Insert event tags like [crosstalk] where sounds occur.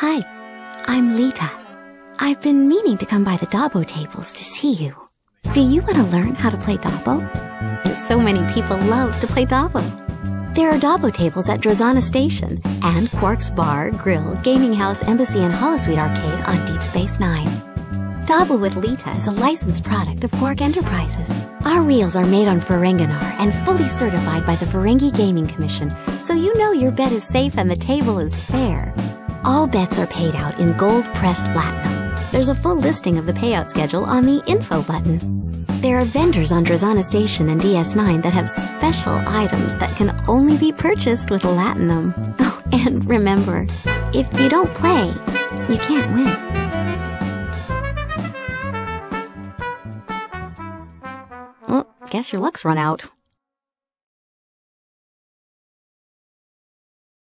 Hi, I'm Leeta. I've been meaning to come by the Dabo tables to see you. Do you want to learn how to play Dabo? So many people love to play Dabo. There are Dabo tables at Drozana Station and Quark's Bar, Grill, Gaming House, Embassy, and Holosuite Arcade on Deep Space Nine. Dabo with Leeta is a licensed product of Quark Enterprises. Our wheels are made on Ferenginar and fully certified by the Ferengi Gaming Commission, so you know your bet is safe and the table is fair. All bets are paid out in gold pressed latinum. There's a full listing of the payout schedule on the info button. There are vendors on Drozana Station and DS9 that have special items that can only be purchased with Latinum. [laughs] Oh, and remember, if you don't play, you can't win. Well, guess your luck's run out.